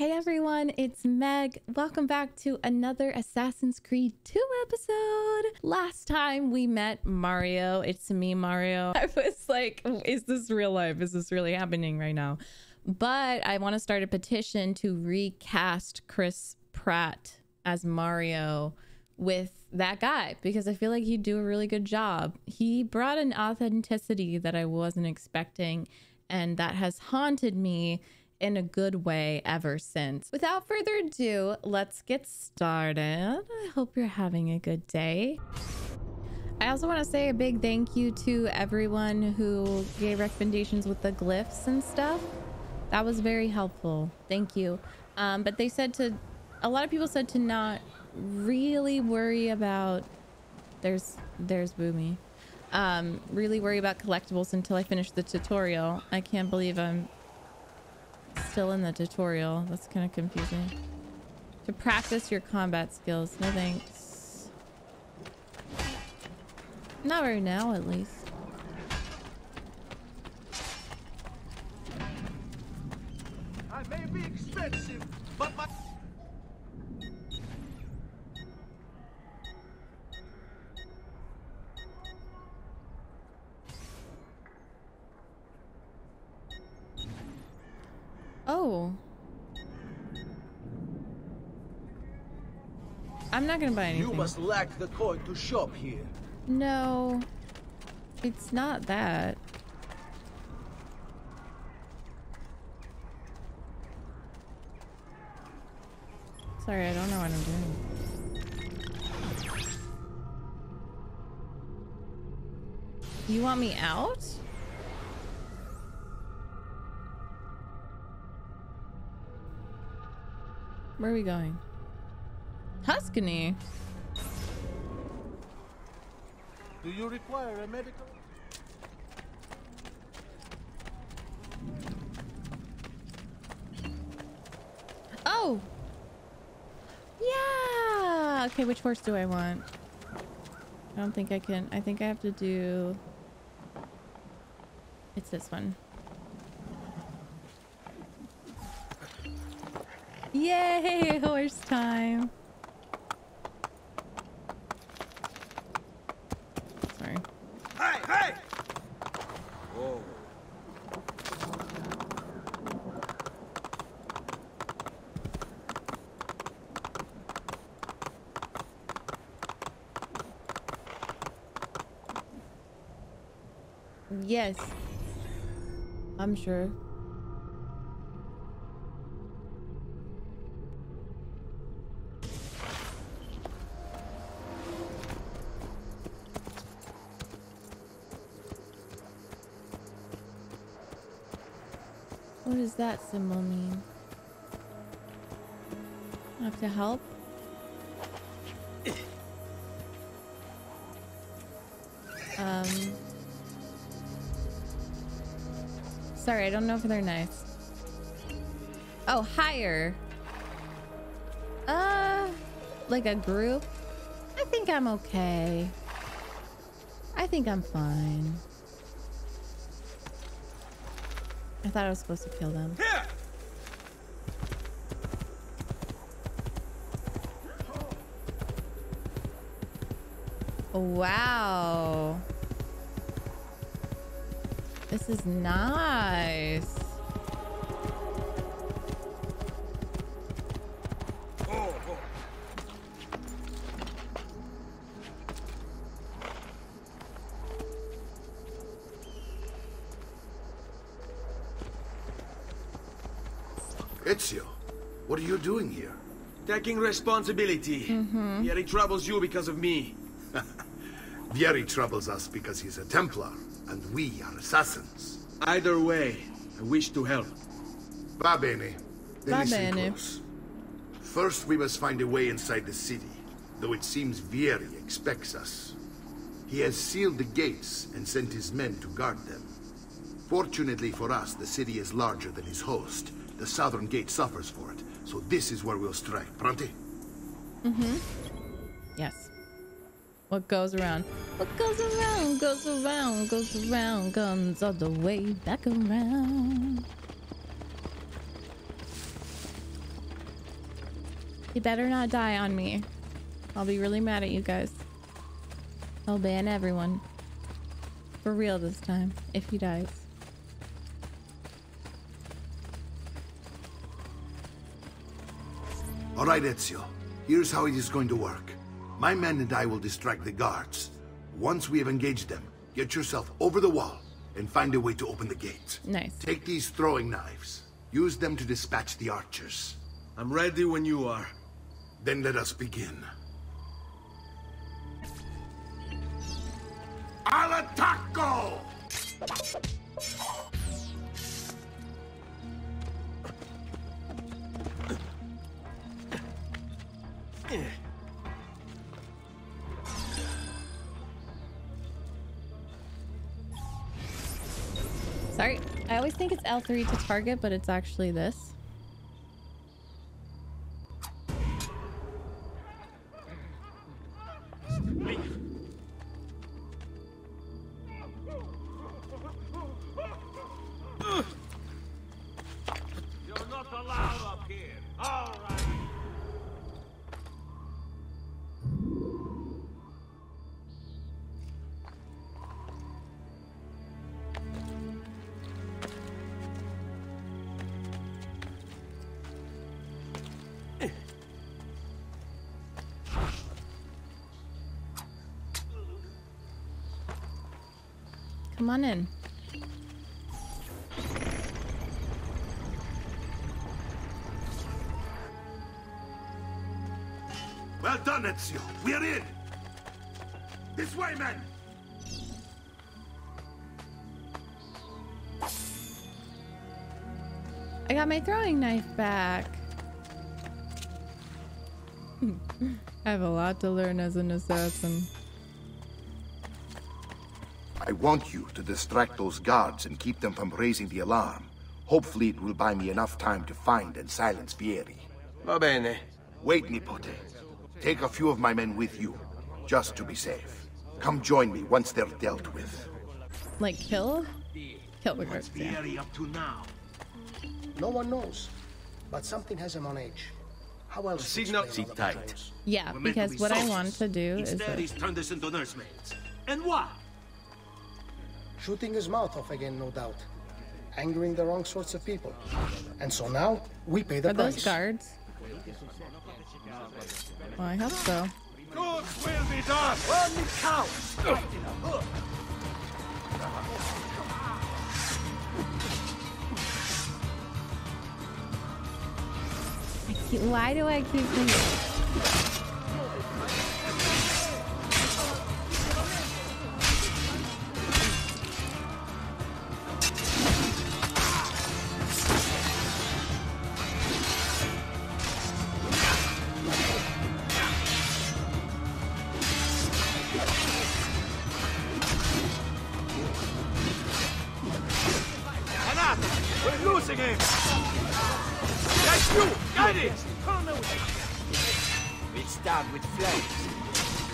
Hey everyone, it's Meg. Welcome back to another Assassin's Creed 2 episode. Last time we met Mario, it's me, Mario. I was like, is this real life? Is this really happening right now? But I want to start a petition to recast Chris Pratt as Mario with that guy because I feel like he'd do a really good job. He brought an authenticity that I wasn't expecting, and that has haunted me in a good way ever since. Without further ado, let's get started. I hope you're having a good day. I also want to say a big thank you to everyone who gave recommendations with the glyphs and stuff. That was very helpful. Thank you. Um, but they said to, a lot of people said to not really worry about, there's, there's Boomy. Um, really worry about collectibles until I finish the tutorial. I can't believe I'm still in the tutorial. That's kind of confusing. To practice your combat skills. No thanks. Not right now, at least. I may be expensive, but my... Oh. I'm not gonna buy anything. You must lack the coin to shop here. No. It's not that. Sorry, I don't know what I'm doing. You want me out? Where are we going? Tuscany? Do you require a medical? Oh! Yeah! Okay, which horse do I want? I don't think I can. I think I have to do... It's this one. Yay! Horse time! Sorry. Hey, hey! Oh. Yes. I'm sure. That symbol mean? Have to help? Um. Sorry, I don't know if they're nice. Oh, higher. Uh, like a group? I think I'm okay. I think I'm fine. I thought I was supposed to kill them. Here! Wow. This is nice. Here? Taking responsibility. Mm-hmm. Vieri troubles you because of me. Vieri troubles us because he's a Templar, and we are assassins. Either way, I wish to help. Va bene. Then Va listen bene. close. First, we must find a way inside the city, though it seems Vieri expects us. He has sealed the gates and sent his men to guard them. Fortunately for us, the city is larger than his host. The southern gate suffers for it, so this is where we'll strike. Pronti? Mm-hmm. Yes. What goes around? What goes around, goes around, goes around, comes all the way back around. You better not die on me. I'll be really mad at you guys. I'll ban everyone. For real this time, if he dies. All right, Ezio. Here's how it is going to work. My men and I will distract the guards. Once we have engaged them, get yourself over the wall and find a way to open the gate. Nice. Take these throwing knives. Use them to dispatch the archers. I'm ready when you are. Then let us begin. Al attacco! Sorry, I always think it's L3 to target, but it's actually this. Come on in. Well done, Ezio. We are in. This way, men. I got my throwing knife back. I have a lot to learn as an assassin. I want you to distract those guards and keep them from raising the alarm. Hopefully it will buy me enough time to find and silence Vieri. Va bene. Wait, Nipote. Take a few of my men with you, just to be safe. Come join me once they're dealt with. Like kill? Kill the guards. Yeah. Vieri up to now? No one knows, but something has him on edge. How else? to Signal- explain all Sit the tight. Yeah, We're because be what I want to do is Instead, this. he's turned us into nursemaids. And why? Shooting his mouth off again, no doubt. Angering the wrong sorts of people. And so now, we pay the Are price. those guards? Well, I hope so. Goods will be done. Run the count. Why do I keep thinking? We start with flames.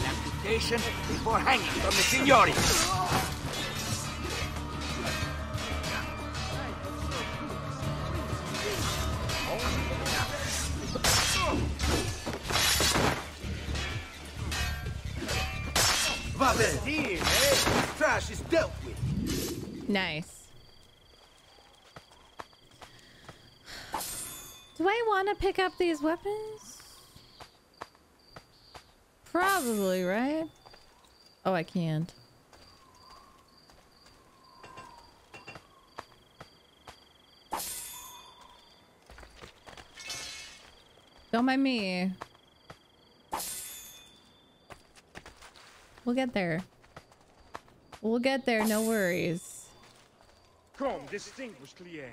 Amputation before hanging from the signori. Here, eh? Trash is dealt with. Nice. Do I want to pick up these weapons? Probably, right? Oh, I can't. Don't mind me. We'll get there. We'll get there, no worries. Come, distinguished cliente.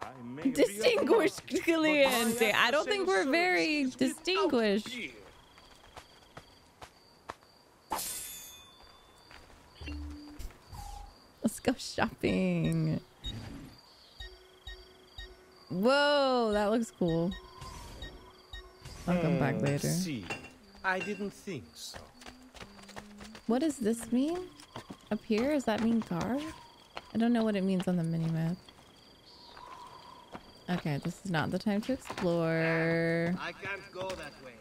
I may be Distinguished overwhelmed, but my cliente. I don't think we're very distinguished. Go shopping. Whoa, that looks cool. I'll come back Hmm, later. See, I didn't think so. What does this mean? Up here? Does that mean guard? I don't know what it means on the minimap. Okay, this is not the time to explore. I can't go that way.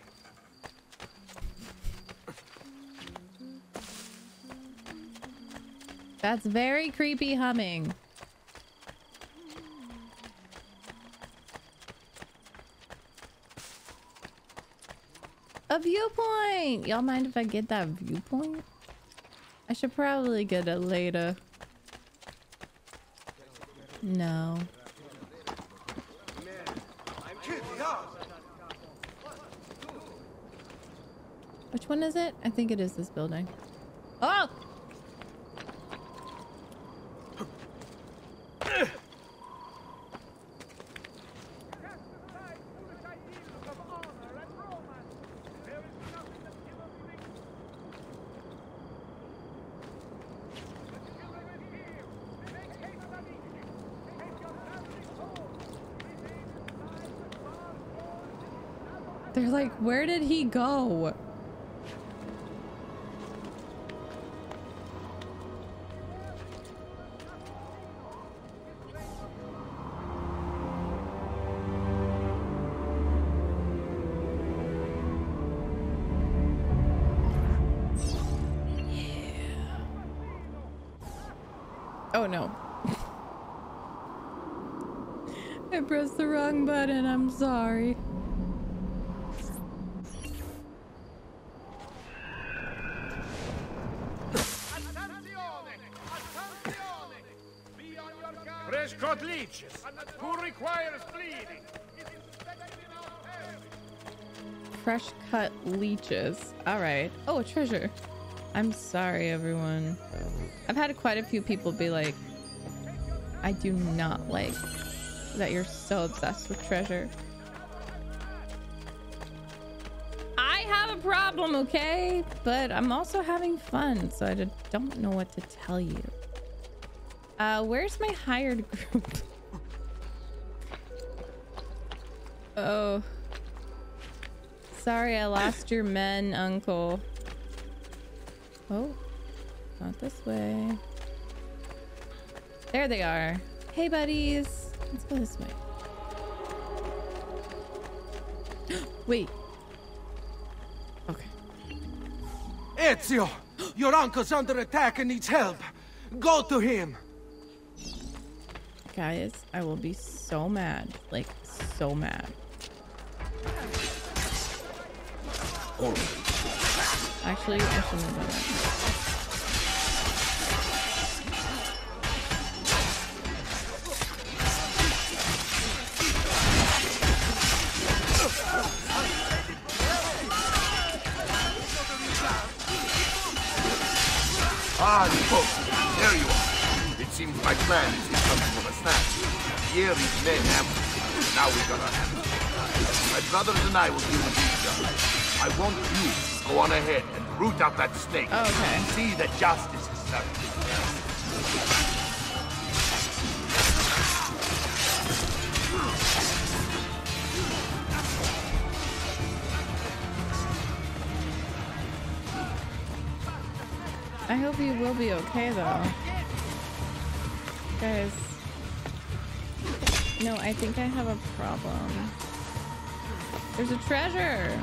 That's very creepy humming. A viewpoint! Y'all mind if I get that viewpoint? I should probably get it later. No. Which one is it? I think it is this building. Oh! They're like, where did he go? Oh no. I pressed the wrong button. I'm sorry. Leeches. All right. Oh, a treasure. I'm sorry, everyone. I've had quite a few people be like, I do not like that you're so obsessed with treasure. I have a problem, okay? But I'm also having fun, so I don't know what to tell you. Uh, where's my hired group? oh. Sorry, I lost your men, uncle. Oh, not this way. There they are. Hey, buddies. Let's go this way. Wait. Okay. Ezio! Your uncle's under attack and needs help. Go to him. Guys, I will be so mad. Like, so mad. Actually, I shouldn't have done that. Ah, Nico, there you are. It seems my plan is in something of a snap. Vieri's men have Now we gotta it. My brothers and I will these guys. I want you to go on ahead and root out that snake. Oh, okay. See that justice is served. I hope you will be okay, though. Guys. No, I think I have a problem. There's a treasure!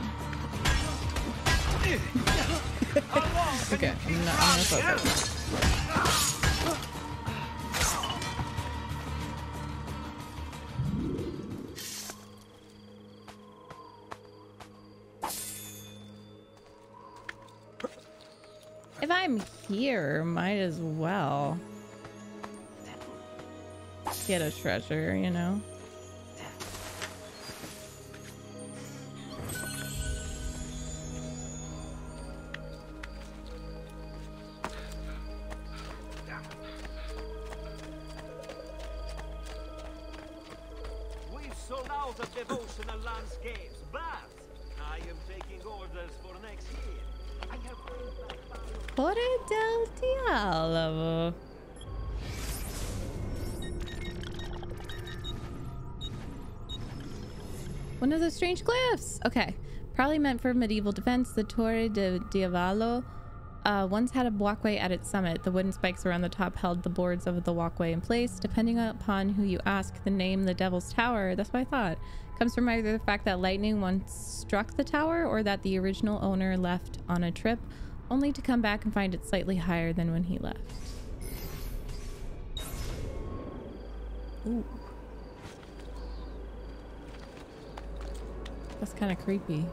Okay, I'm not I'm gonna. If I'm here, might as well get a treasure, you know? Okay. Probably meant for medieval defense. The Torre del Diavolo uh, once had a walkway at its summit. The wooden spikes around the top held the boards of the walkway in place. Depending upon who you ask, the name the Devil's Tower, that's what I thought, comes from either the fact that lightning once struck the tower or that the original owner left on a trip, only to come back and find it slightly higher than when he left. Ooh. That's kind of creepy.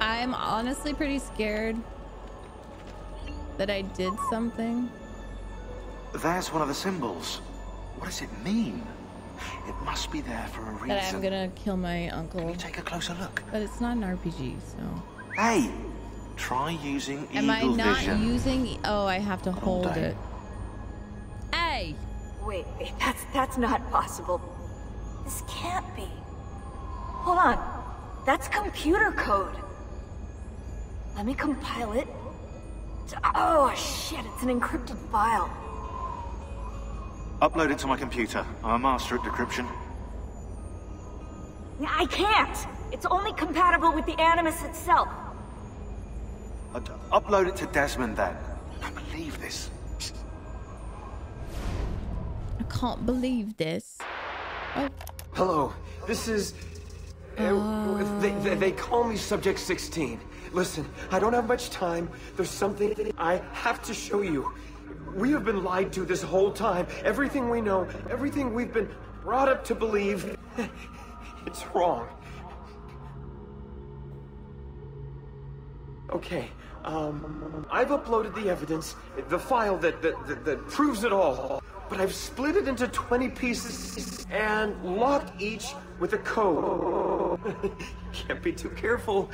I'm honestly pretty scared that I did something. There's one of the symbols. What does it mean? It must be there for a reason. That I'm gonna kill my uncle. Take a closer look. But it's not an RPG, so. Hey, try using Am I not vision. using? Oh, I have to hold day. it. Hey! Wait, wait, that's that's not possible. This can't be. Hold on. That's computer code. Let me compile it. Oh shit, it's an encrypted file. Upload it to my computer. I'm a master at decryption. I can't! It's only compatible with the Animus itself. Uh, d- upload it to Desmond then. I can't believe this. I can't believe this. Oh, Hello, this is. uh, they, they, they call me Subject 16. Listen, I don't have much time. There's something I have to show you. We have been lied to this whole time. Everything we know, everything we've been brought up to believe, it's wrong. Okay, um, I've uploaded the evidence, the file that, that, that, that proves it all. But I've split it into 20 pieces and locked each with a code. Can't be too careful.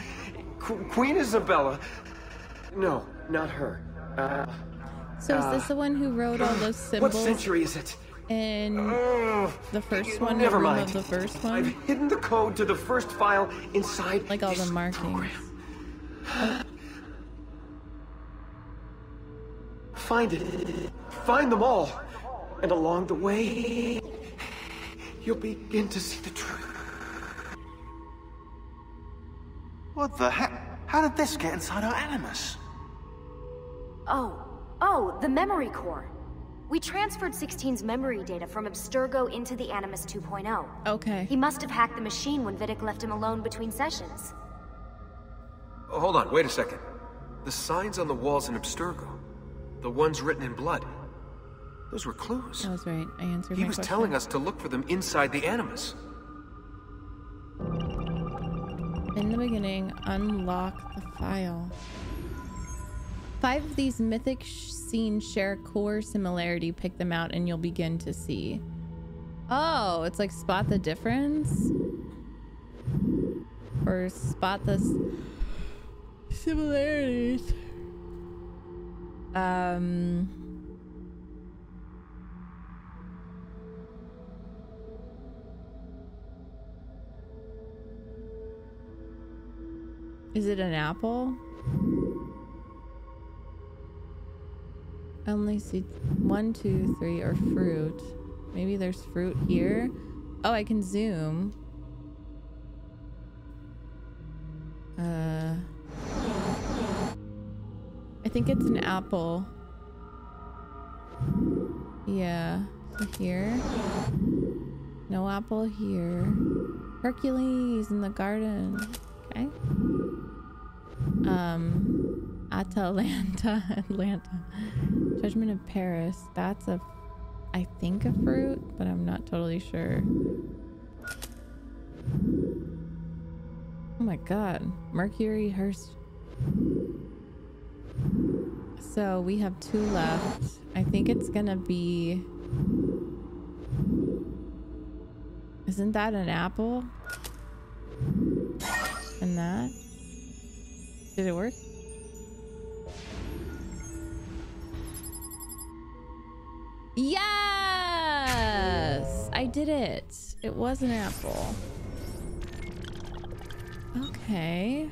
Qu- Queen Isabella. No, not her. Uh, so is this the one who wrote all those symbols? what century is it? in Ugh. the first one? Never mind. The first one, I've hidden the code to the first file inside like all this the markings. Find it. Find them all. And along the way, you'll begin to see the truth. What the heck? How did this get inside our Animus? Oh, oh, the memory core. We transferred 16's memory data from Abstergo into the Animus 2.0. Okay. He must have hacked the machine when Vidic left him alone between sessions. Oh, hold on, wait a second. The signs on the walls in Abstergo, the ones written in blood, those were clues. That was right. I answered He my was question. telling us to look for them inside the Animus. In the beginning, unlock the file. Five of these mythic scenes share core similarity. Pick them out and you'll begin to see. Oh, it's like spot the difference? Or spot the similarities. Um... Is it an apple? I only see one, two, three, or fruit. Maybe there's fruit here. Oh, I can zoom. Uh, I think it's an apple. Yeah. So here. No apple here. Hercules in the garden. Okay. Um, Atalanta, Atlanta. Judgment of Paris. That's a, I think a fruit, but I'm not totally sure. Oh my god. Mercury Herse. So we have two left. I think it's gonna be. Isn't that an apple? And that? Did it work? Yes! I did it. It was an apple. Okay.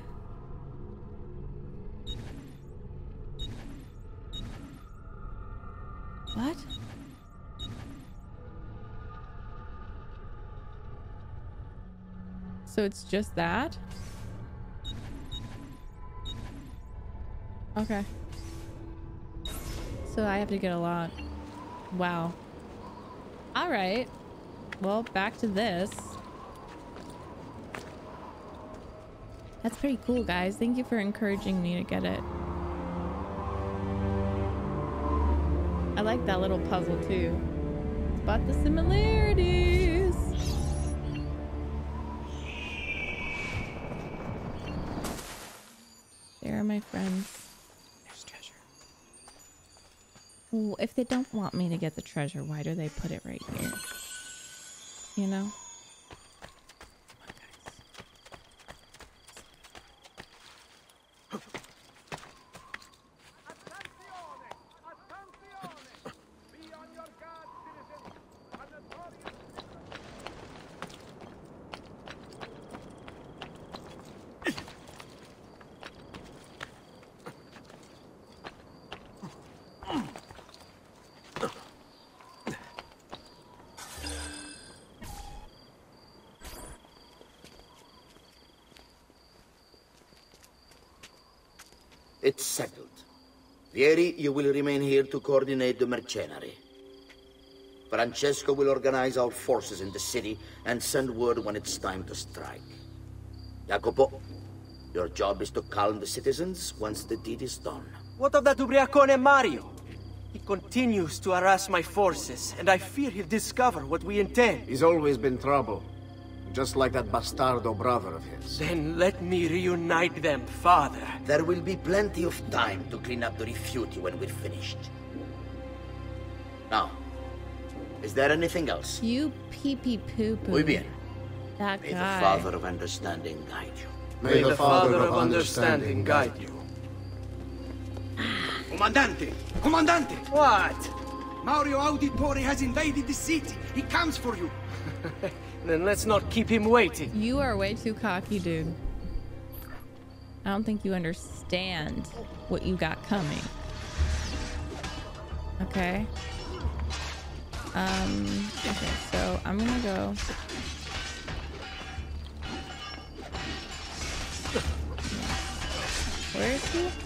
What? So it's just that? Okay. So I have to get a lot. Wow. All right. Well, back to this. That's pretty cool, guys. Thank you for encouraging me to get it. I like that little puzzle too. Spot the similarities. There are my friends. There's treasure. If they don't want me to get the treasure, why do they put it right here? You know? It's settled. Vieri, you will remain here to coordinate the mercenary. Francesco will organize our forces in the city and send word when it's time to strike. Jacopo, your job is to calm the citizens once the deed is done. What of that Ubriacone Mario? He continues to harass my forces, and I fear he'll discover what we intend. He's always been trouble. Just like that bastardo brother of his. Then let me reunite them, father. There will be plenty of time to clean up the refuti when we're finished. Now, is there anything else? You pee pee poo poo. Muy bien. That May guy. the Father of Understanding guide you. May the Father of Understanding guide you. Ah. Comandante! Comandante! What? Mario Auditore has invaded the city. He comes for you. Then let's not keep him waiting. You are way too cocky, dude. I don't think you understand what you got coming. Okay. Um, okay, so I'm gonna go. Where is he?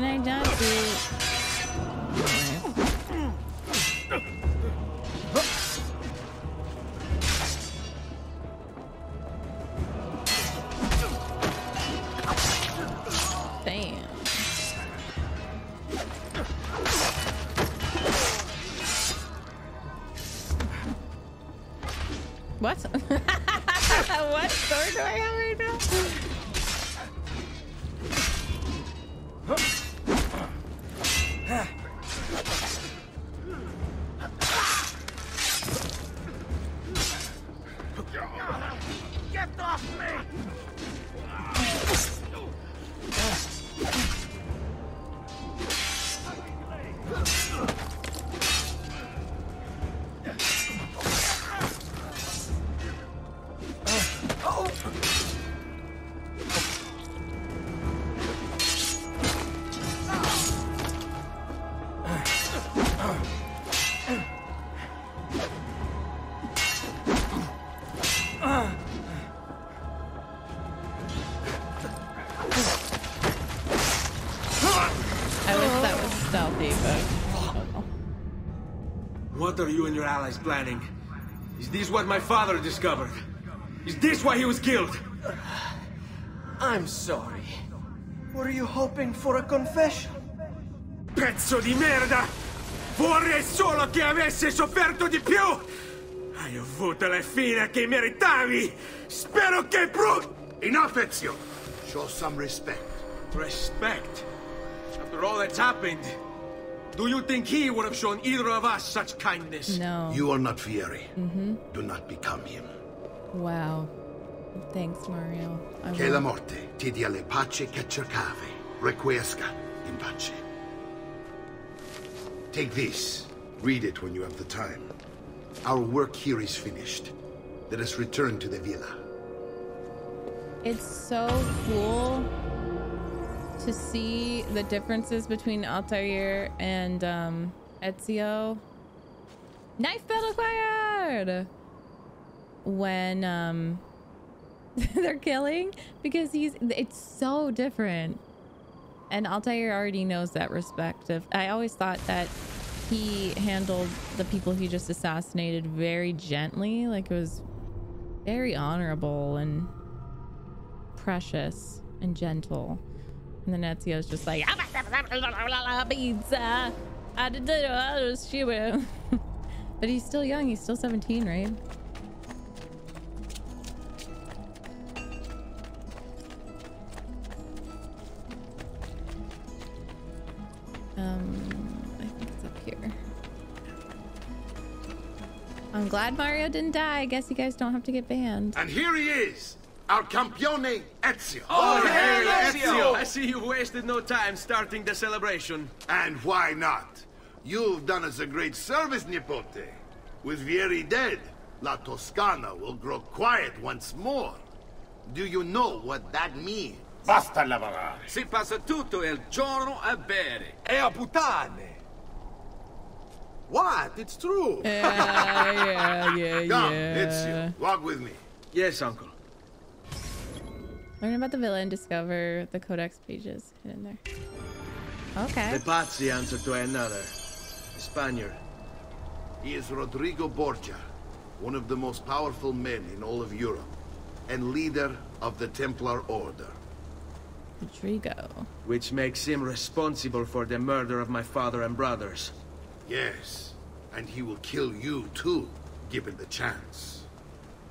Can I not do... are you and your allies planning? Is this what my father discovered? Is this why he was killed? I'm sorry. Were you hoping for a confession? Pezzo di merda! Vorrei solo che avessi sofferto di più! Hai avuto la fine che meritavi! Spero che Brut... Enough, Ezio! Show some respect. Respect? After all that's happened, do you think he would have shown either of us such kindness? No. You are not Vieri. Mm-hmm. Do not become him. Wow. Thanks, Mario. I Che will. la morte ti dia le pace che cercavi. Requiescat in pace. Take this. Read it when you have the time. Our work here is finished. Let us return to the villa. It's so cool to see the differences between Altair and um, Ezio. Knife battle acquired! When um, they're killing because he's it's so different. And Altair already knows that respect of I always thought that he handled the people he just assassinated very gently, like it was very honorable and precious and gentle. And then Ezio's just like, pizza. But he's still young. He's still 17, right? Um, I think it's up here. I'm glad Mario didn't die. I guess you guys don't have to get banned. And here he is, our campione Ezio. Oh, oh hey, Ezio! I see you wasted no time starting the celebration. And why not? You've done us a great service, Nipote. With Vieri dead, La Toscana will grow quiet once more. Do you know what that means? Basta lavorare. Si passa tutto il giorno a bere. E a puttane! What? It's true! Yeah, yeah, yeah, Come, yeah. Ezio, walk with me. Yes, uncle. Learn about the villa and discover the codex pages hidden there. Okay. The Pazzi answer to another. Spaniard. He is Rodrigo Borgia, one of the most powerful men in all of Europe, and leader of the Templar Order. Rodrigo. Which makes him responsible for the murder of my father and brothers. Yes, and he will kill you too, given the chance.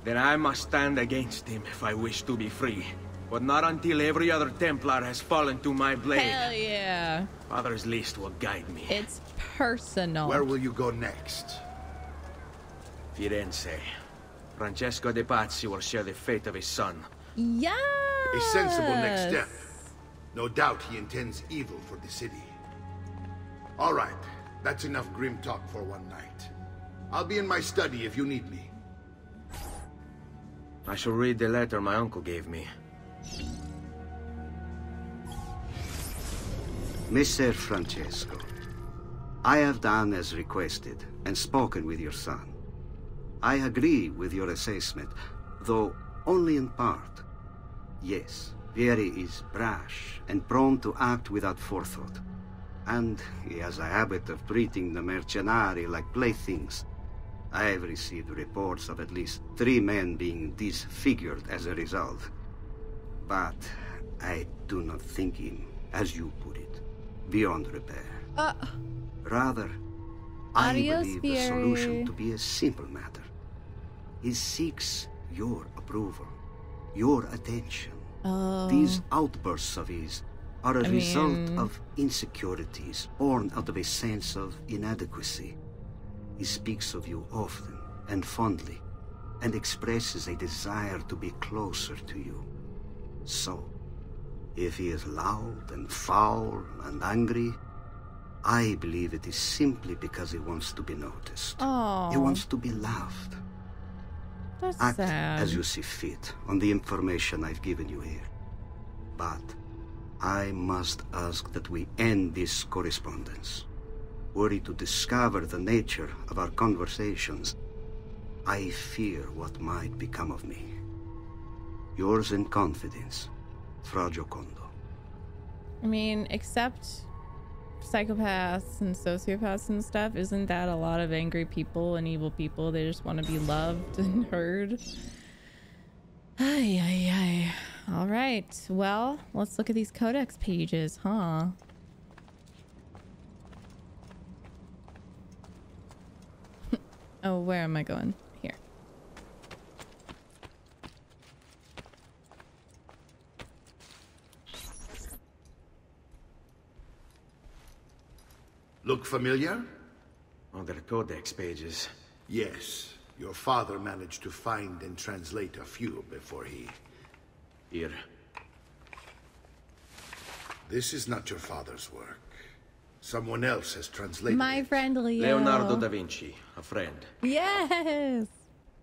Then I must stand against him if I wish to be free. But not until every other Templar has fallen to my blade. Hell yeah. Father's list will guide me. It's personal. Where will you go next? Firenze. Francesco de Pazzi will share the fate of his son. Yeah. A sensible next step. No doubt he intends evil for the city. All right, that's enough grim talk for one night. I'll be in my study if you need me. I shall read the letter my uncle gave me. Messer Francesco, I have done as requested and spoken with your son. I agree with your assessment, though only in part. Yes, Vieri is brash and prone to act without forethought. And he has a habit of treating the mercenari like playthings. I have received reports of at least three men being disfigured as a result. But I do not think him, as you put it, beyond repair. Uh, Rather, I believe the solution to be a simple matter. He seeks your approval, your attention. oh. These outbursts of his are a I result mean- of insecurities born out of a sense of inadequacy. He speaks of you often and fondly, and expresses a desire to be closer to you. So, if he is loud and foul and angry, I believe it is simply because he wants to be noticed. Oh. He wants to be loved. That's Act sad. as you see fit on the information I've given you here. But I must ask that we end this correspondence. Were he to discover the nature of our conversations, I fear what might become of me. Yours in confidence, Fra Giocondo. I mean, except psychopaths and sociopaths and stuff, isn't that a lot of angry people and evil people? They just want to be loved and heard. Ay, ay, ay. All right. Well, let's look at these codex pages, huh? oh, where am I going? Here. Look familiar? Oh, On their codex pages. Yes. Your father managed to find and translate a few before he... Here. This is not your father's work. Someone else has translated My it. friend Leo. Leonardo da Vinci, a friend. Yes.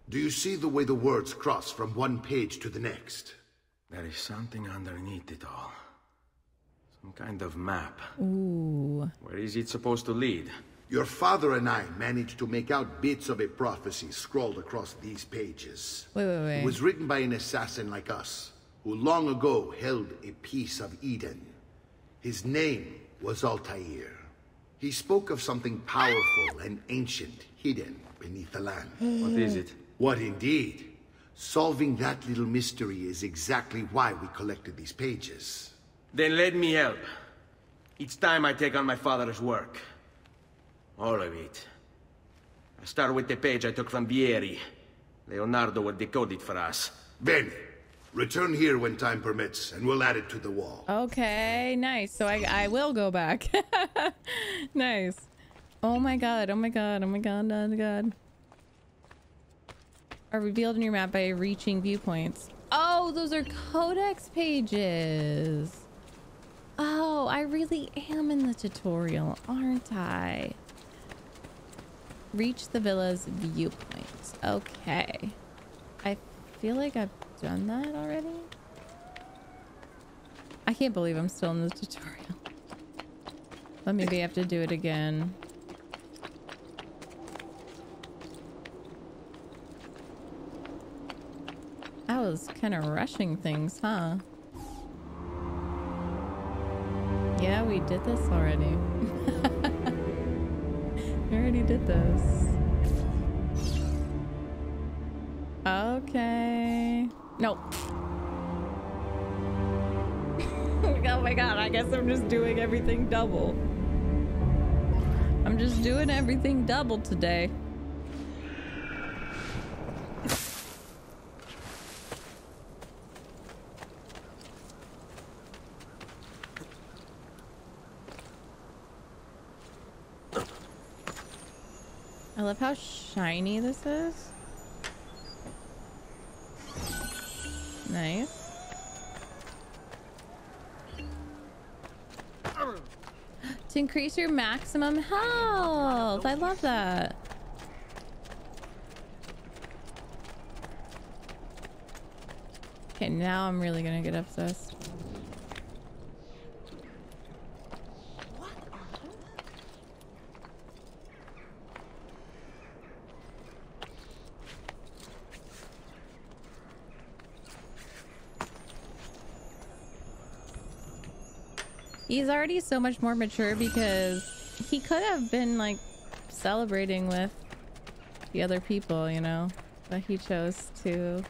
Do you see the way the words cross from one page to the next? There is something underneath it all. Some kind of map. Ooh. Where is it supposed to lead? Your father and I managed to make out bits of a prophecy scrawled across these pages. Wait, wait, wait. It was written by an assassin like us, who long ago held a piece of Eden. His name was Altair. He spoke of something powerful and ancient hidden beneath the land. What is it? What indeed? Solving that little mystery is exactly why we collected these pages. Then let me help. It's time I take on my father's work. All of it. I start with the page I took from Vieri. Leonardo will decode it for us. Bene. Return here when time permits, and we'll add it to the wall. Okay, nice. So I, I will go back. nice. Oh my god, oh my god, oh my god, oh my god. Are revealed in your map by reaching viewpoints. Oh, those are codex pages. Oh, I really am in the tutorial, aren't I? Reach the villa's viewpoint. Okay. I feel like I've done that already. I can't believe I'm still in the tutorial. But maybe I have to do it again. I was kind of rushing things, huh? We did this already. we already did this. Okay. Nope. oh my god, I guess I'm just doing everything double. I'm just doing everything double today. Love how shiny this is. Nice. to increase your maximum health. I love that. Okay, now I'm really gonna get obsessed. He's already so much more mature because he could have been like celebrating with the other people, you know, but he chose to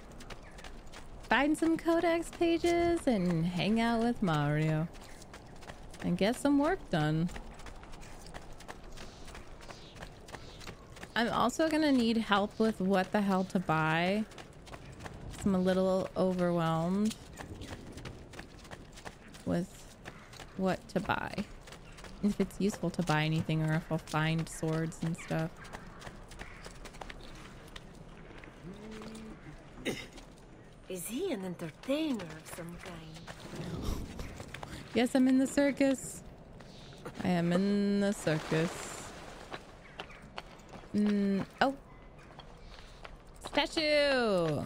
find some codex pages and hang out with Mario and get some work done. I'm also gonna need help with what the hell to buy. I'm a little overwhelmed with what to buy. If it's useful to buy anything or if I'll find swords and stuff. Is he an entertainer of some kind? Yes, I'm in the circus. I am in the circus. Mm, oh. Statue!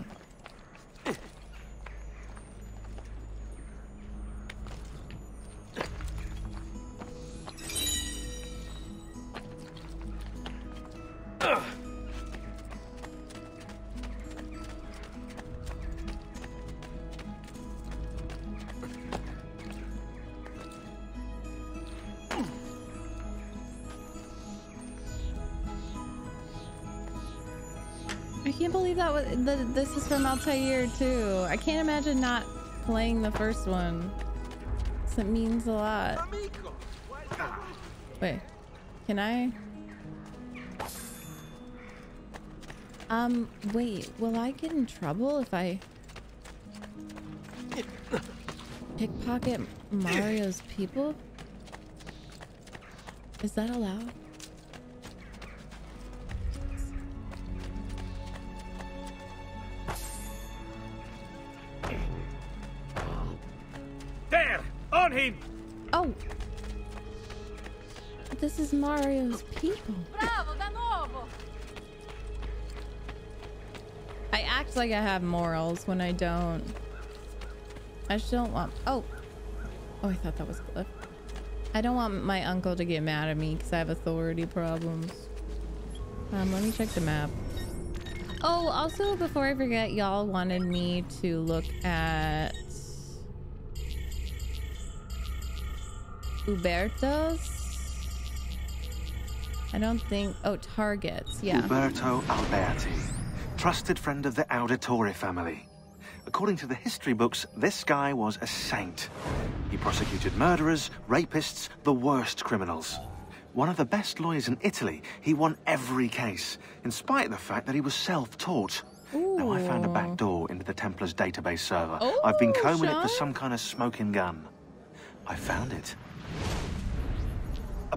That was, the, this is from Altair too. I can't imagine not playing the first one. It means a lot. Wait, can I? Um, wait, will I get in trouble if I pickpocket Mario's people? Is that allowed? Mario's people. Bravo, da nuovo! I act like I have morals when I don't. I just don't want. Oh. Oh, I thought that was Cliff. I don't want my uncle to get mad at me because I have authority problems. Um, let me check the map. Oh, also, before I forget, y'all wanted me to look at Uberto's. I don't think. Oh, targets. Yeah. Uberto Alberti, trusted friend of the Auditore family. According to the history books, this guy was a saint. He prosecuted murderers, rapists, the worst criminals. One of the best lawyers in Italy, he won every case, in spite of the fact that he was self-taught. Now, I found a back door into the Templars database server. I've been Ooh, combing it for some kind of smoking gun. I found it.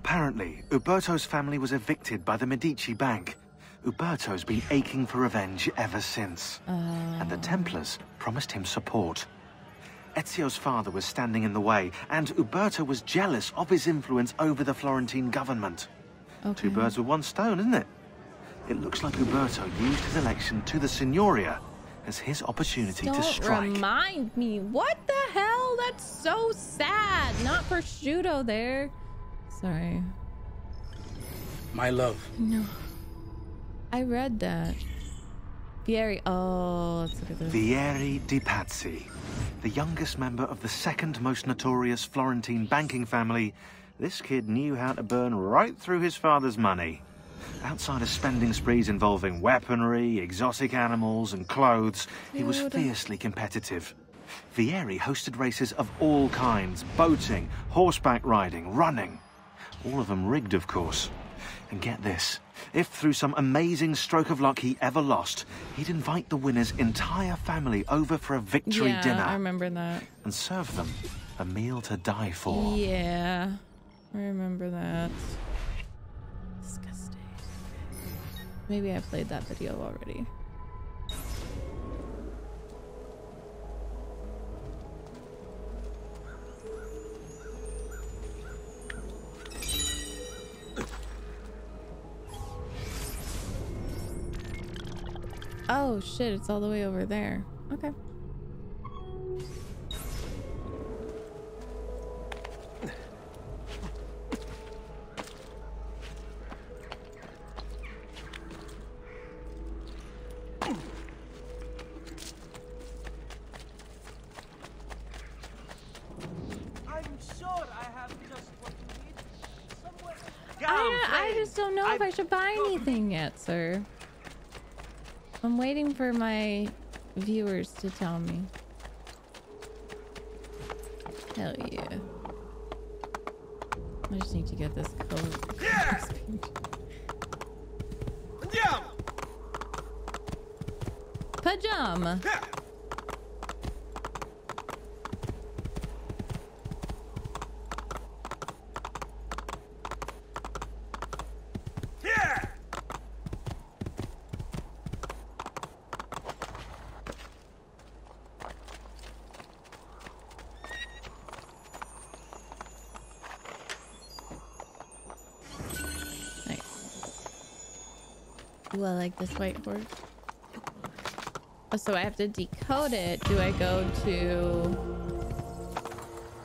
Apparently, Uberto's family was evicted by the Medici Bank. Uberto's been aching for revenge ever since. Uh. And the Templars promised him support. Ezio's father was standing in the way, and Uberto was jealous of his influence over the Florentine government. Two birds with one stone, isn't it? It looks like Uberto used his election to the Signoria as his opportunity to Don't strike. remind me. What the hell? That's so sad. Not prosciutto there. Sorry. My love. No. I read that. Vieri. Oh, let's look at this. Vieri di Pazzi, the youngest member of the second most notorious Florentine banking family, this kid knew how to burn right through his father's money. Outside of spending sprees involving weaponry, exotic animals, and clothes, he was fiercely competitive. Vieri hosted races of all kinds boating, horseback riding, running. All of them rigged, of course. And get this if through some amazing stroke of luck he ever lost, he'd invite the winner's entire family over for a victory yeah, dinner I remember that. and serve them a meal to die for. Yeah, I remember that. Disgusting. Maybe I played that video already. Oh shit, it's all the way over there. Okay. I'm sure I have just what you need. Somewhere. Oh, I, I just don't know if I should buy anything yet, sir. I'm waiting for my viewers to tell me. Hell yeah. I just need to get this code. Andiamo! Pajama. Yeah! Ooh, I like this white horse. Oh, so I have to decode it. Do I go to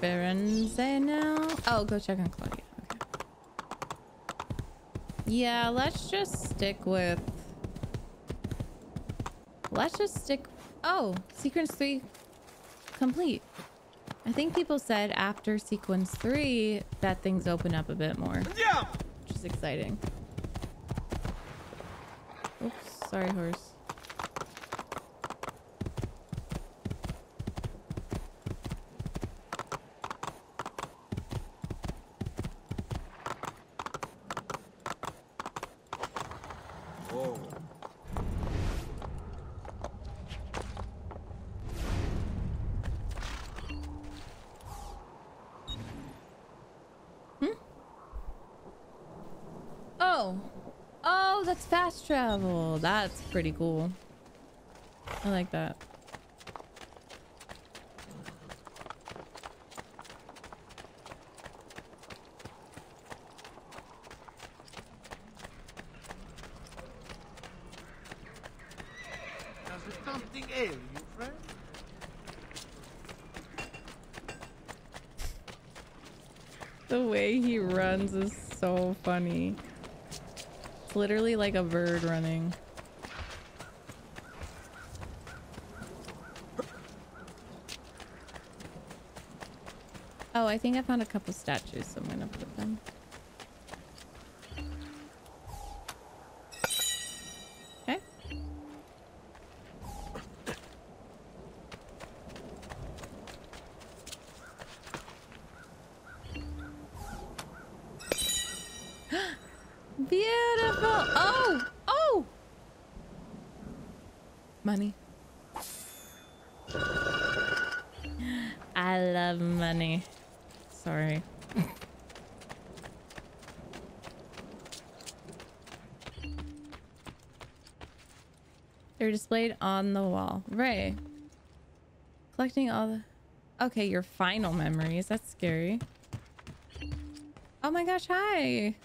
Firenze now? Oh, go check on Claudia. Okay. Yeah, let's just stick with. Let's just stick. Oh, sequence three complete. I think people said after sequence three that things open up a bit more, Andiamo! which is exciting. Sorry, horse. Oh. Oh, that's fast travel. That's pretty cool. I like that. Does something ail you, friend? The way he runs is so funny. It's literally like a bird running. I think I found a couple statues, so I'm gonna put them. Okay. Beautiful. Oh, oh. Money. I love money. Sorry. They're displayed on the wall. Ray. Collecting all the... Okay, your final memories. That's scary. Oh my gosh, hi.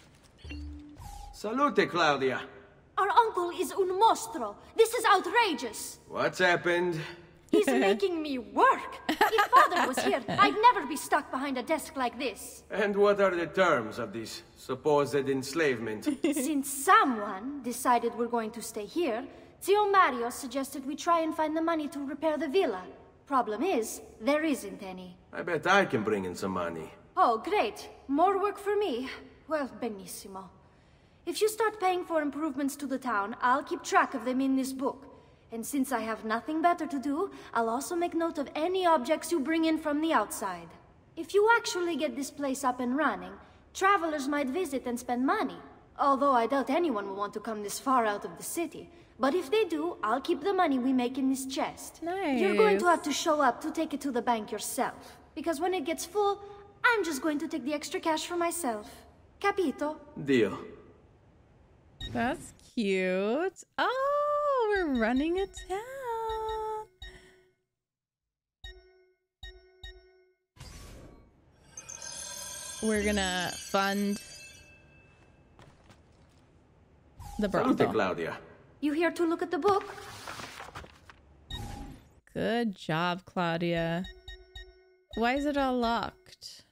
Salute, Claudia. Our uncle is un mostro. This is outrageous. What's happened? He's making me work. If father was here, I'd never be stuck behind a desk like this. And what are the terms of this supposed enslavement? Since someone decided we're going to stay here, Zio Mario suggested we try and find the money to repair the villa. Problem is, there isn't any. I bet I can bring in some money. Oh, great. More work for me. Well, benissimo. If you start paying for improvements to the town, I'll keep track of them in this book. And since I have nothing better to do, I'll also make note of any objects you bring in from the outside. If you actually get this place up and running, travelers might visit and spend money. Although I doubt anyone will want to come this far out of the city. But if they do, I'll keep the money we make in this chest. Nice. You're going to have to show up to take it to the bank yourself. Because when it gets full, I'm just going to take the extra cash for myself. Capito? Deal. That's cute. Oh, we're running a town. We're gonna fund the Salute, brothel. Claudia. You here to look at the book? Good job, Claudia. Why is it all locked?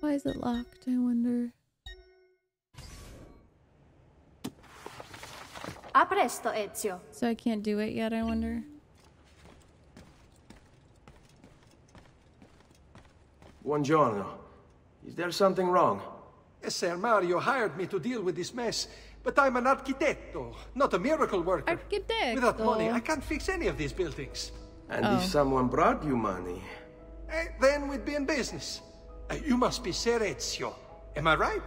Why is it locked, I wonder? A presto, Ezio. So I can't do it yet, I wonder? Buongiorno. Is there something wrong? Yes, Ser Mario hired me to deal with this mess, but I'm an architetto, not a miracle worker. Architetto. Without money, I can't fix any of these buildings. And Oh. if someone brought you money? Eh, then we'd be in business. Uh, you must be Ser Ezio. Am I right?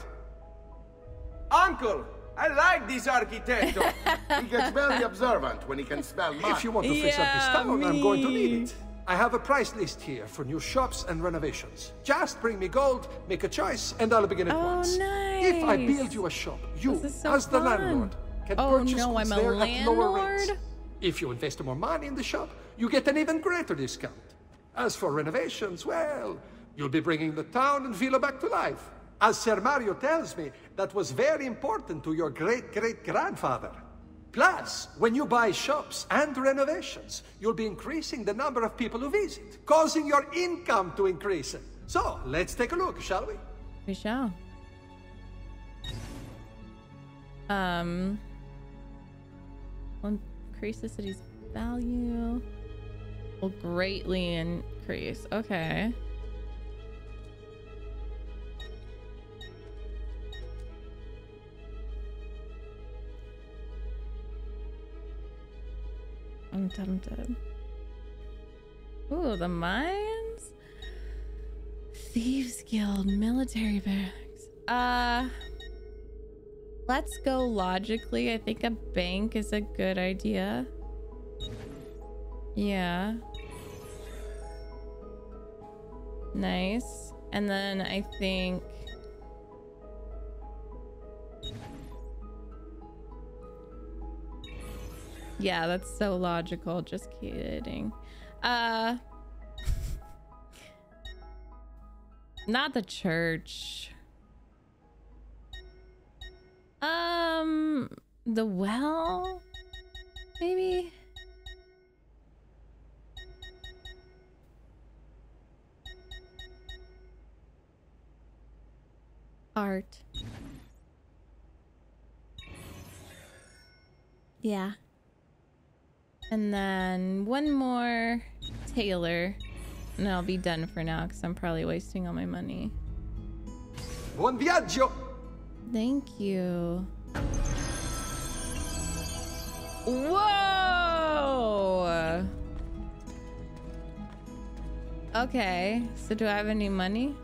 Uncle, I like this architetto. he gets very observant when he can smell mud. If you want to fix up this Yeah, town, I'm going to need it. I have a price list here for new shops and renovations. Just bring me gold, make a choice, and I'll begin at Oh, once. If I build you a shop, you, so as the fun. landlord, can Oh, purchase no, goods I'm a there at lower rates. If you invest more money in the shop, you get an even greater discount. As for renovations, well, you'll be bringing the town and villa back to life. As Ser Mario tells me, that was very important to your great-great-grandfather. Plus, when you buy shops and renovations, you'll be increasing the number of people who visit, causing your income to increase. So, let's take a look, shall we? We shall. Um, increase the city's value. Will greatly increase. Okay. I'm tempted. Ooh, the mines? Thieves Guild, military barracks. Uh, let's go logically. I think a bank is a good idea. Yeah. Nice. And then I think... Yeah, that's so logical. Just kidding. Uh... Not the church. Um... The well? Maybe? Art. Yeah. And then one more tailor. And I'll be done for now because I'm probably wasting all my money. Buon viaggio! Thank you. Whoa! Okay, so do I have any money?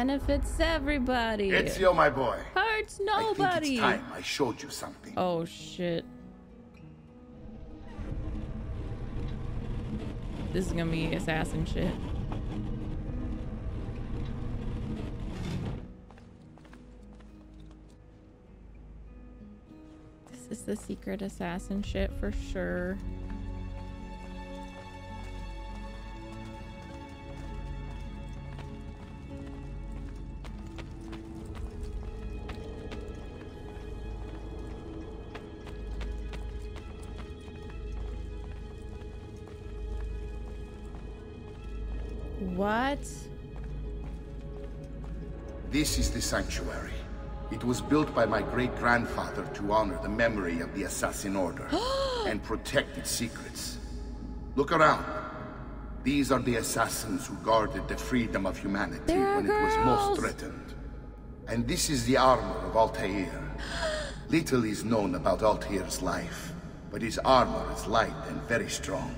Benefits everybody. Ezio, my boy. Hurts nobody. I think it's time I showed you something. Oh shit. This is gonna be assassin shit. This is the secret assassin shit for sure. This is the sanctuary. It was built by my great-grandfather to honor the memory of the Assassin Order and protect its secrets. Look around. These are the assassins who guarded the freedom of humanity when it was most threatened. And this is the armor of Altair. Little is known about Altair's life, but his armor is light and very strong.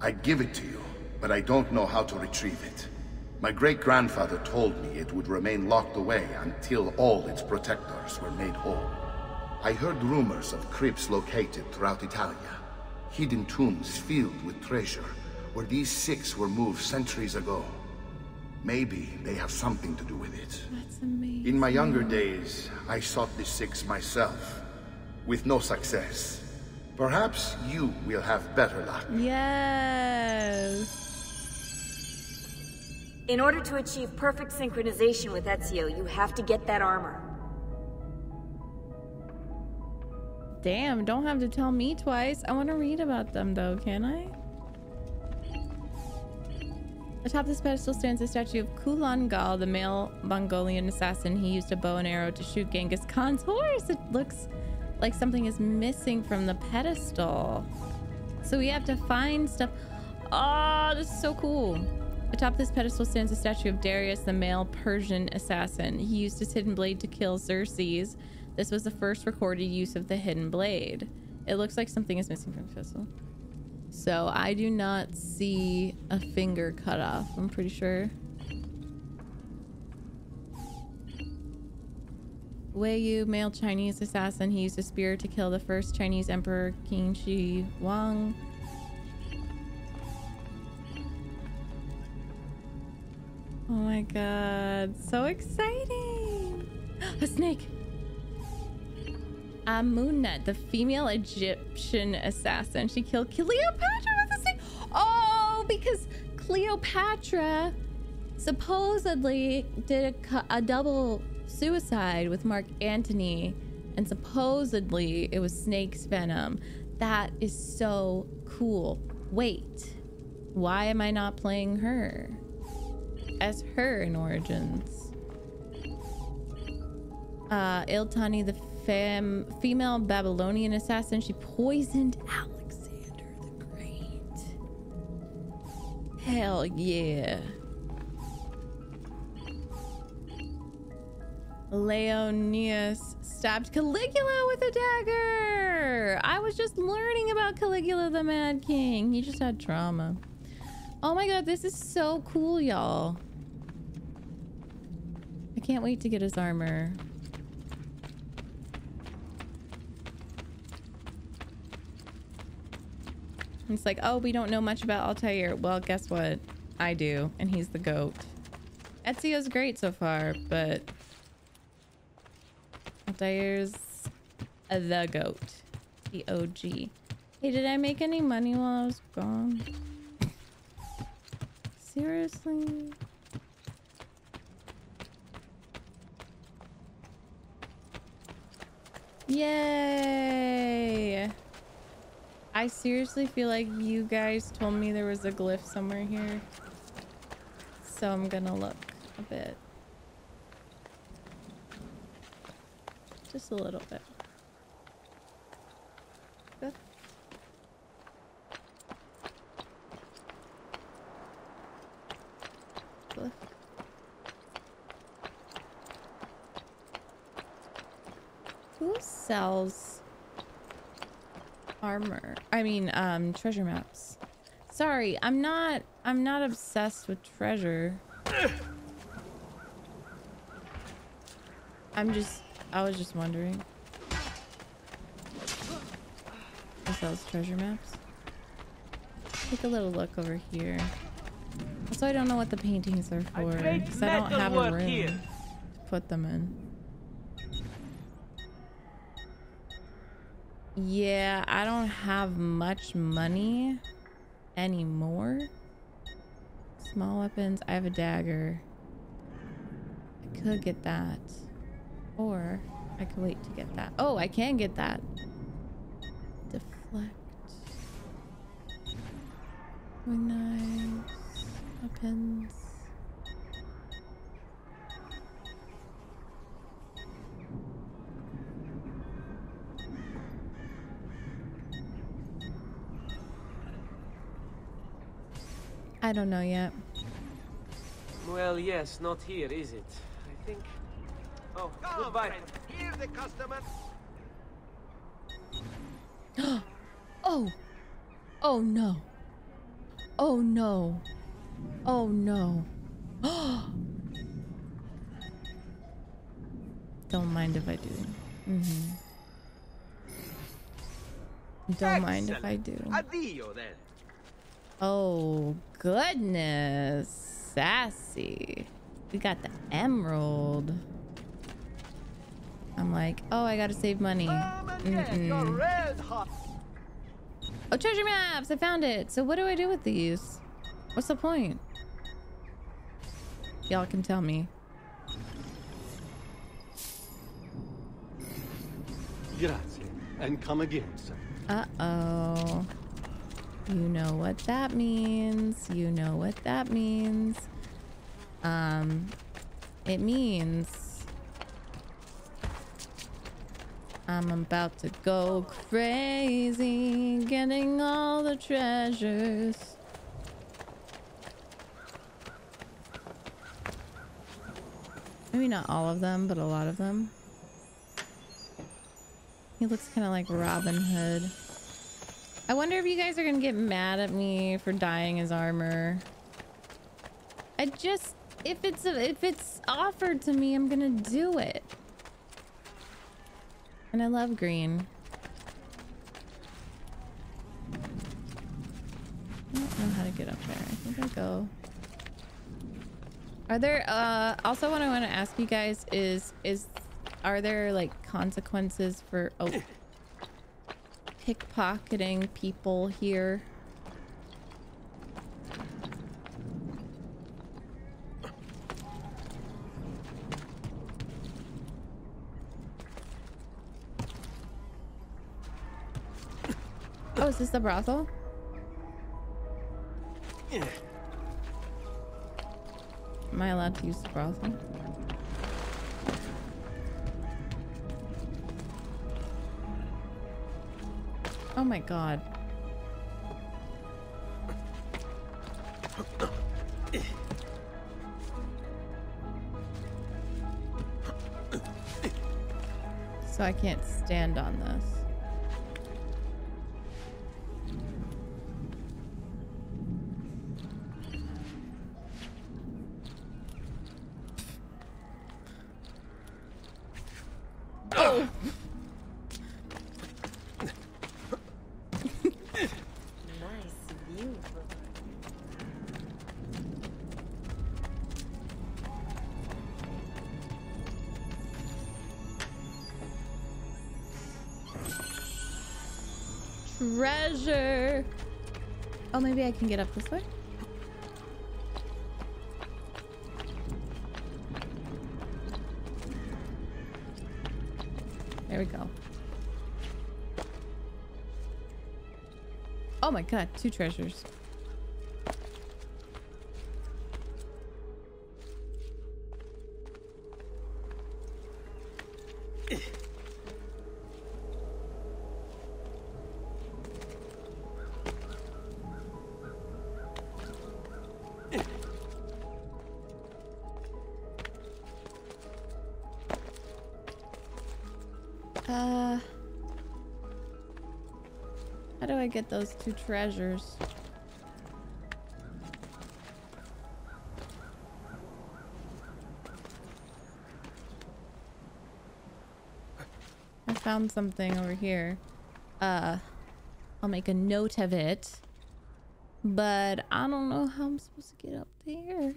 I'd give it to you, but I don't know how to retrieve it. My great-grandfather told me it would remain locked away until all its protectors were made whole. I heard rumors of crypts located throughout Italia, hidden tombs filled with treasure, where these six were moved centuries ago. Maybe they have something to do with it. That's amazing. In my younger days, I sought the six myself, with no success. Perhaps you will have better luck. Yes. In order to achieve perfect synchronization with Ezio, you have to get that armor. Damn, don't have to tell me twice. I want to read about them though, can I? Atop this pedestal stands a statue of Qulan Gal, the male Mongolian assassin. He used a bow and arrow to shoot Genghis Khan's horse. It looks like something is missing from the pedestal. So we have to find stuff. Oh, this is so cool. Atop this pedestal stands a statue of Darius, the male Persian assassin. He used his hidden blade to kill Xerxes. This was the first recorded use of the hidden blade. It looks like something is missing from the pedestal. So I do not see a finger cut off, I'm pretty sure. Wei Yu, male Chinese assassin. He used a spear to kill the first Chinese emperor, Qin Shi Huang. Oh my god, so exciting! A snake! Amunet, the female Egyptian assassin. She killed Cleopatra with a snake. Oh, because Cleopatra supposedly did a, a double suicide with Mark Antony, and supposedly it was snake's venom. That is so cool. Wait, why am I not playing her as her in Origins? Uh, Iltani, the fem- female Babylonian assassin, she poisoned Alexander the Great. Hell yeah. Leonius stabbed Caligula with a dagger. I was just learning about Caligula the Mad King. He just had trauma. Oh my god, this is so cool, y'all. I can't wait to get his armor. It's like, oh, we don't know much about Altair. Well, guess what? I do, and he's the goat. Ezio's great so far, but Altair's the goat. The OG. Hey, did I make any money while I was gone? Seriously? Yay! I seriously feel like you guys told me there was a glyph somewhere here. So I'm gonna look a bit. Just a little bit. Good. Sells armor? I mean, um, treasure maps. Sorry, I'm not, I'm not obsessed with treasure. I'm just, I was just wondering. Who sells treasure maps? Take a little look over here. Also, I don't know what the paintings are for, because I don't have a room here. to put them in. Yeah, I don't have much money anymore. Small weapons. I have a dagger. I could get that. Or I could wait to get that. Oh, I can get that. Deflect. Wing knives. Weapons. I don't know yet. Well, yes, not here, is it? I think. Oh, Come, goodbye. Here's the customer. oh. Oh no. Oh no. Oh no. Don't mind if I do. Mm-hmm. Don't mind if I do. Addio then. Oh goodness. Sassy. We got the emerald. I'm like, oh, I gotta save money. Mm-mm. Oh, treasure maps! I found it. So what do I do with these? What's the point? Y'all can tell me. Grazie. And come again, sir. Uh-oh. You know what that means. You know what that means. Um, it means I'm about to go crazy getting all the treasures. Maybe not all of them, but a lot of them. He looks kind of like Robin Hood. I wonder if you guys are gonna get mad at me for dyeing his armor. I just, if it's a, if it's offered to me, I'm gonna do it. And I love green. I don't know how to get up there. I think I go. Are there, uh, also what I want to ask you guys is, is, are there like consequences for, oh, pickpocketing people here? Oh, is this the brothel? Am I allowed to use the brothel? Oh my god. So I can't stand on this. Treasure. Oh, maybe I can get up this way. There we go. Oh my god, two treasures. Get those two treasures? I found something over here. Uh, I'll make a note of it. But I don't know how I'm supposed to get up there.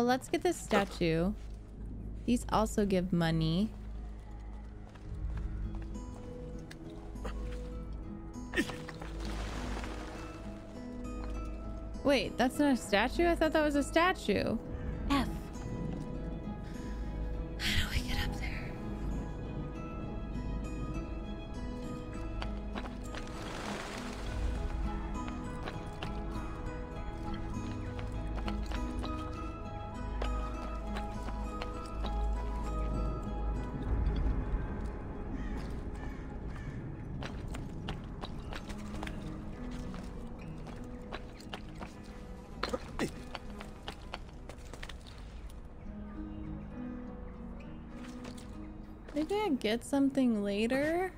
Well, let's get this statue. These also give money. Wait, that's not a statue? I thought that was a statue. Maybe I get something later?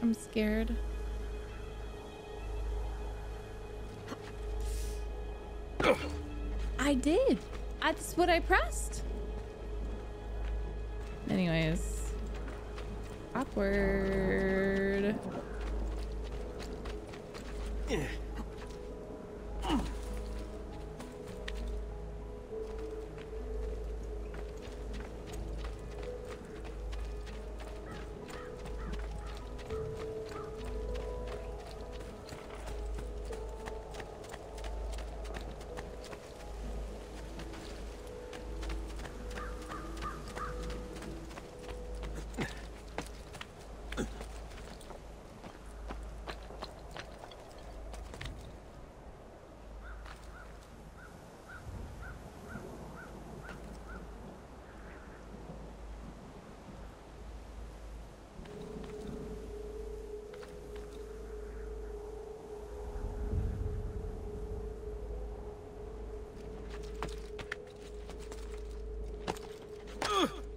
I'm scared. I did. That's what I pressed.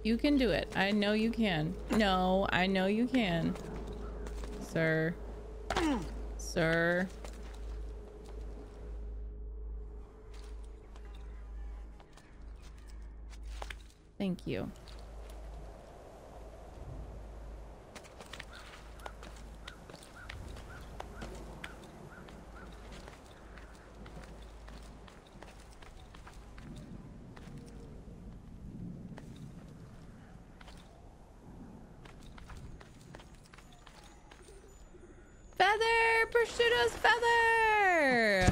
You can do it. I know you can. No, I know you can. Sir. Sir. Thank you. Feather! Prosciutto's feather!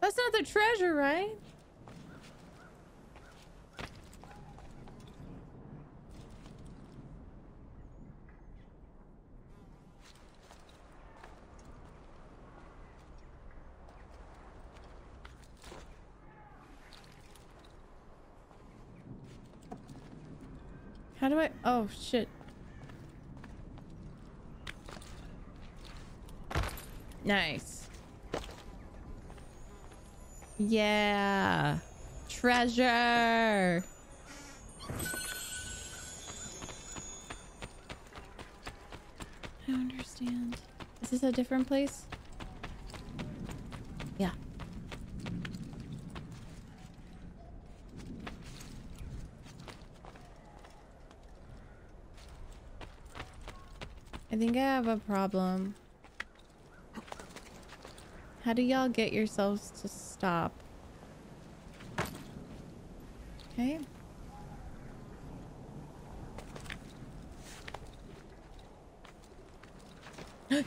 That's not the treasure, right? How do I? Oh, shit. Nice. Yeah. Treasure. I understand. Is this a different place? Yeah. I think I have a problem. How do y'all get yourselves to stop? Okay. yes.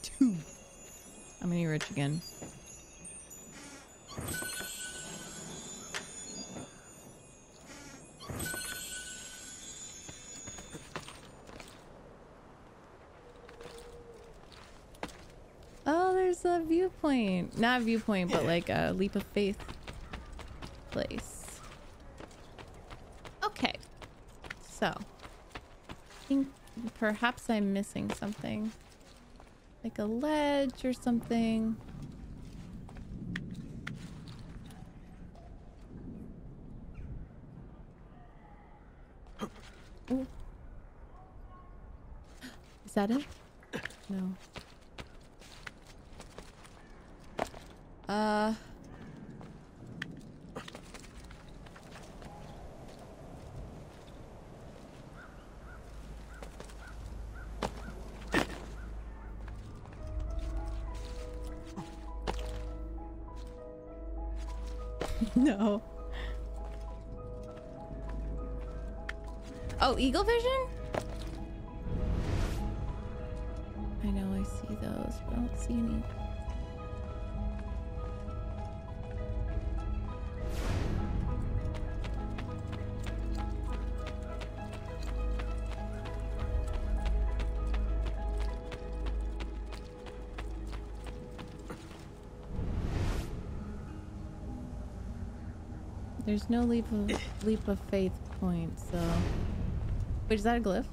Two. I'm gonna rich again. Not a viewpoint, but like a leap of faith place. Okay. So. I think perhaps I'm missing something. Like a ledge or something. Ooh. Is that it? No. Uh. no. Oh, Eagle Vision? There's no leap of leap of faith point, so wait, is that a glyph?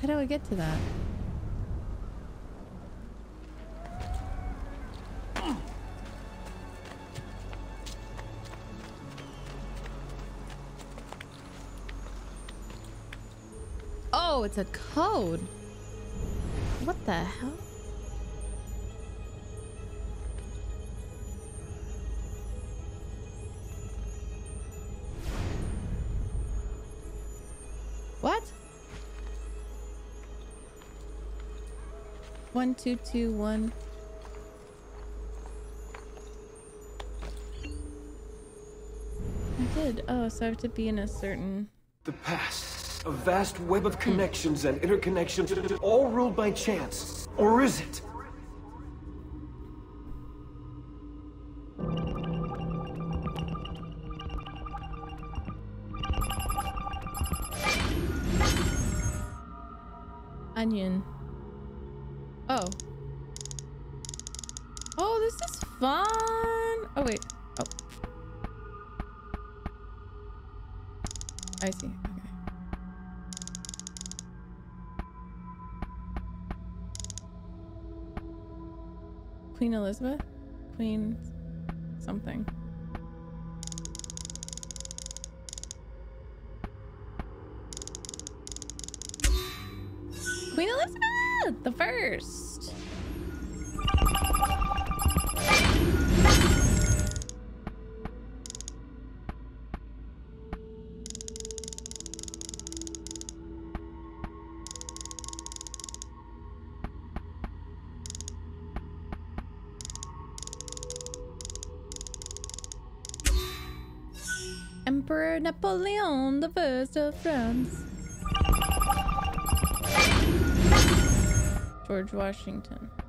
How do I get to that? Oh, it's a code. What the hell? One, two, two, one. I did. Oh, so I have to be in a certain. The past. A vast web of connections and interconnections, all ruled by chance. Or is it? Onion. Oh. Oh, this is fun. Oh, wait. Oh. I see. Okay. Queen Elizabeth? Queen something. The first! Emperor Napoleon the First of France. George Washington.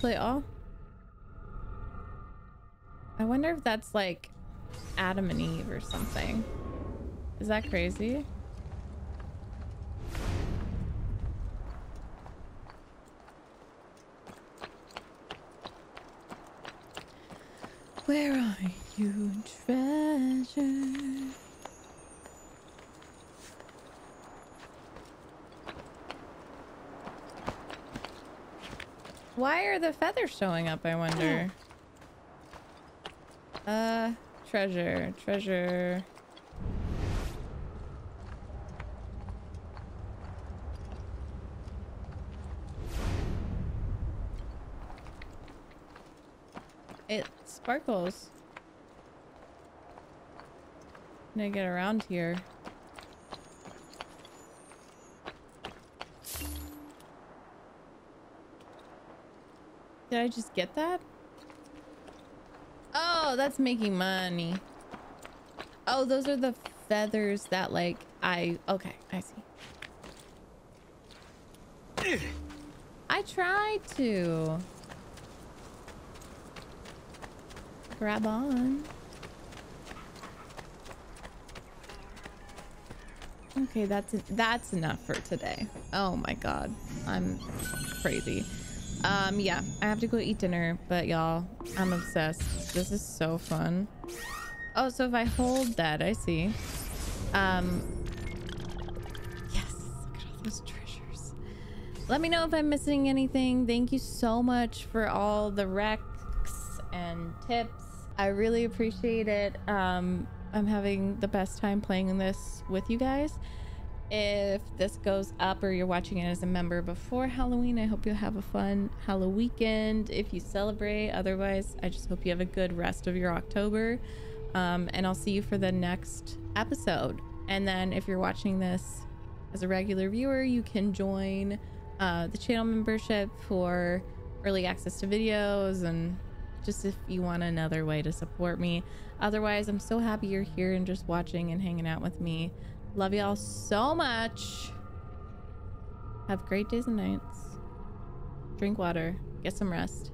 Play all? I wonder if that's like Adam and Eve or something. Is that crazy? Where are you, treasure? Why are the feathers showing up, I wonder? Uh, treasure, treasure. It sparkles. Can I get around here? I just get that? Oh, that's making money. Oh, those are the feathers that like I okay, I see. I tried to grab on. Okay, that's that's enough for today. Oh my god. I'm crazy. Um, yeah, I have to go eat dinner, but y'all, I'm obsessed. This is so fun. Oh, so if I hold that, I see. Um, yes, look at all those treasures. Let me know if I'm missing anything. Thank you so much for all the recs and tips. I really appreciate it. Um, I'm having the best time playing this with you guys. If this goes up or you're watching it as a member before Halloween, I hope you'll have a fun Halloween weekend if you celebrate. Otherwise, I just hope you have a good rest of your October. Um, and I'll see you for the next episode. And then if you're watching this as a regular viewer, you can join uh, the channel membership for early access to videos and just if you want another way to support me. Otherwise, I'm so happy you're here and just watching and hanging out with me. Love y'all so much. Have great days and nights. Drink water. Get some rest.